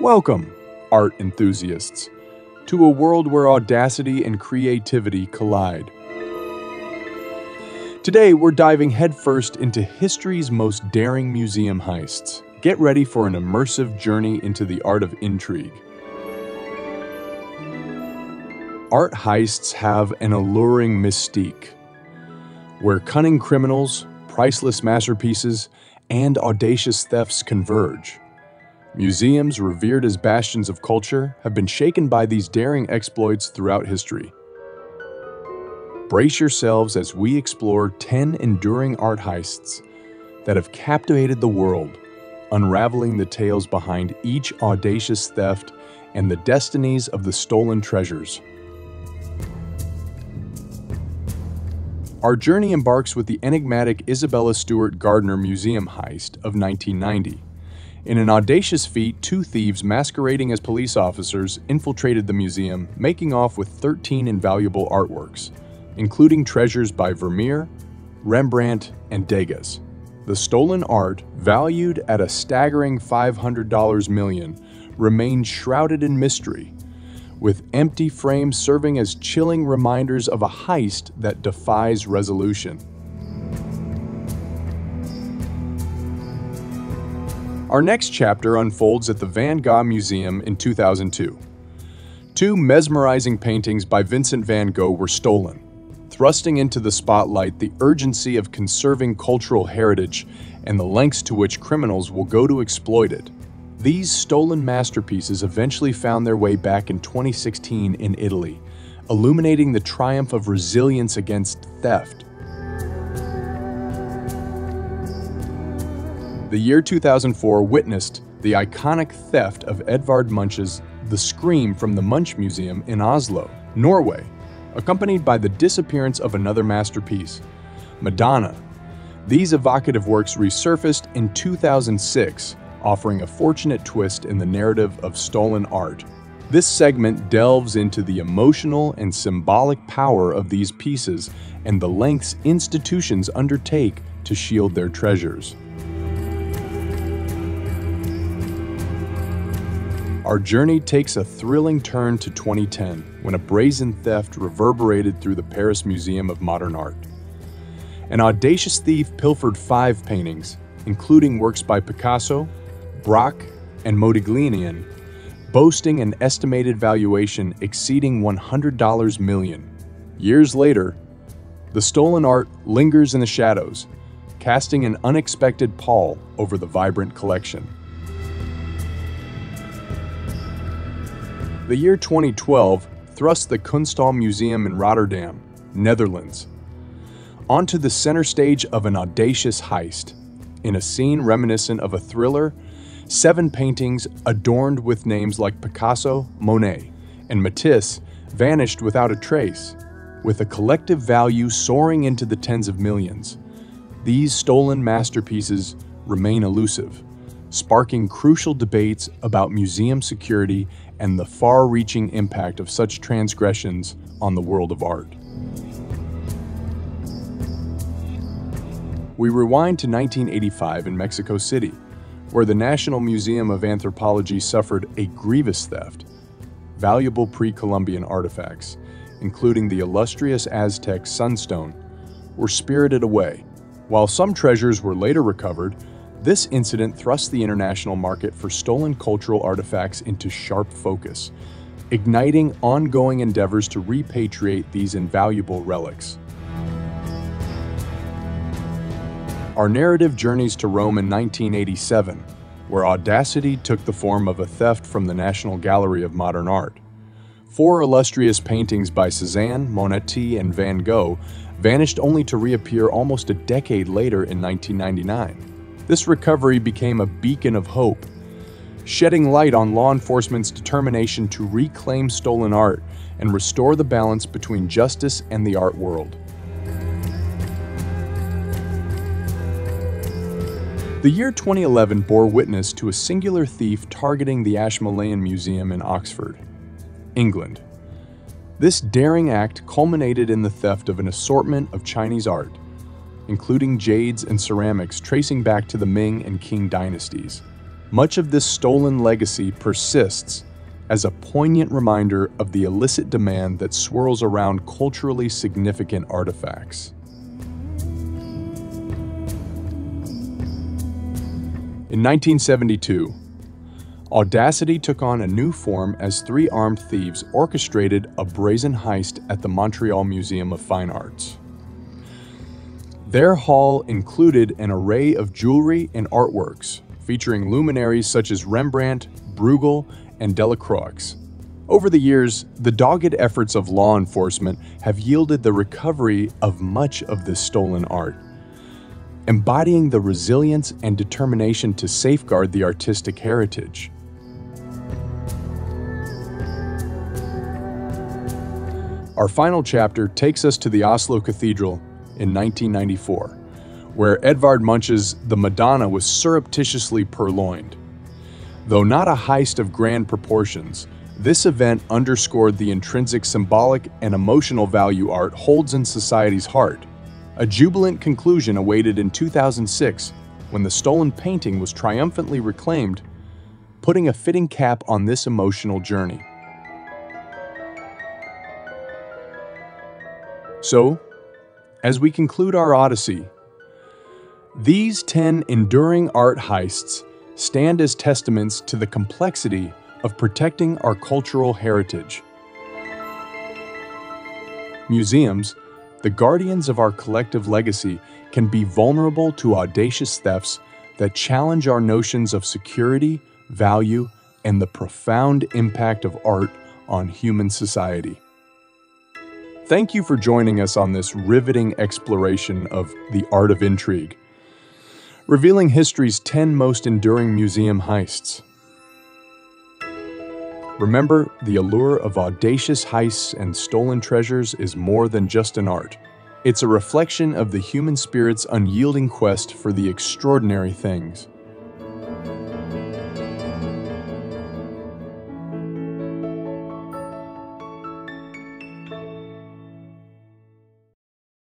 Welcome, art enthusiasts, to a world where audacity and creativity collide. Today, we're diving headfirst into history's most daring museum heists. Get ready for an immersive journey into the art of intrigue. Art heists have an alluring mystique, where cunning criminals, priceless masterpieces, and audacious thefts converge. Museums, revered as bastions of culture, have been shaken by these daring exploits throughout history. Brace yourselves as we explore 10 enduring art heists that have captivated the world, unraveling the tales behind each audacious theft and the destinies of the stolen treasures. Our journey embarks with the enigmatic Isabella Stewart Gardner Museum heist of 1990. In an audacious feat, two thieves masquerading as police officers infiltrated the museum, making off with 13 invaluable artworks including treasures by Vermeer, Rembrandt, and Degas. The stolen art, valued at a staggering $500 million, remained shrouded in mystery, with empty frames serving as chilling reminders of a heist that defies resolution. Our next chapter unfolds at the Van Gogh Museum in 2002. Two mesmerizing paintings by Vincent van Gogh were stolen, thrusting into the spotlight the urgency of conserving cultural heritage and the lengths to which criminals will go to exploit it. These stolen masterpieces eventually found their way back in 2016 in Italy, illuminating the triumph of resilience against theft. The year 2004 witnessed the iconic theft of Edvard Munch's The Scream from the Munch Museum in Oslo, Norway, accompanied by the disappearance of another masterpiece, Madonna. These evocative works resurfaced in 2006, offering a fortunate twist in the narrative of stolen art. This segment delves into the emotional and symbolic power of these pieces and the lengths institutions undertake to shield their treasures. Our journey takes a thrilling turn to 2010 when a brazen theft reverberated through the Paris Museum of Modern Art. An audacious thief pilfered five paintings, including works by Picasso, Braque, and Modigliani, boasting an estimated valuation exceeding $100 million. Years later, the stolen art lingers in the shadows, casting an unexpected pall over the vibrant collection. The year 2012 thrust the Kunsthal Museum in Rotterdam, Netherlands, onto the center stage of an audacious heist. In a scene reminiscent of a thriller, seven paintings adorned with names like Picasso, Monet, and Matisse vanished without a trace, with a collective value soaring into the tens of millions. These stolen masterpieces remain elusive, sparking crucial debates about museum security and the far-reaching impact of such transgressions on the world of art. We rewind to 1985 in Mexico City, where the National Museum of Anthropology suffered a grievous theft. Valuable pre-Columbian artifacts, including the illustrious Aztec sunstone, were spirited away. While some treasures were later recovered, this incident thrust the international market for stolen cultural artifacts into sharp focus, igniting ongoing endeavors to repatriate these invaluable relics. Our narrative journeys to Rome in 1987, where audacity took the form of a theft from the National Gallery of Modern Art. Four illustrious paintings by Cezanne, Monetti, and Van Gogh vanished only to reappear almost a decade later in 1999. This recovery became a beacon of hope, shedding light on law enforcement's determination to reclaim stolen art and restore the balance between justice and the art world. The year 2011 bore witness to a singular thief targeting the Ashmolean Museum in Oxford, England. This daring act culminated in the theft of an assortment of Chinese art, including jades and ceramics tracing back to the Ming and Qing dynasties. Much of this stolen legacy persists as a poignant reminder of the illicit demand that swirls around culturally significant artifacts. In 1972, Audacity took on a new form as three armed thieves orchestrated a brazen heist at the Montreal Museum of Fine Arts. Their haul included an array of jewelry and artworks, featuring luminaries such as Rembrandt, Bruegel, and Delacroix. Over the years, the dogged efforts of law enforcement have yielded the recovery of much of this stolen art, embodying the resilience and determination to safeguard the artistic heritage. Our final chapter takes us to the Oslo Cathedral in 1994, where Edvard Munch's The Madonna was surreptitiously purloined. Though not a heist of grand proportions, this event underscored the intrinsic symbolic and emotional value art holds in society's heart. A jubilant conclusion awaited in 2006 when the stolen painting was triumphantly reclaimed, putting a fitting cap on this emotional journey. So, as we conclude our odyssey, these 10 enduring art heists stand as testaments to the complexity of protecting our cultural heritage. Museums, the guardians of our collective legacy, can be vulnerable to audacious thefts that challenge our notions of security, value, and the profound impact of art on human society. Thank you for joining us on this riveting exploration of the art of intrigue revealing history's 10 most enduring museum heists. Remember, the allure of audacious heists and stolen treasures is more than just an art. It's a reflection of the human spirit's unyielding quest for the extraordinary things.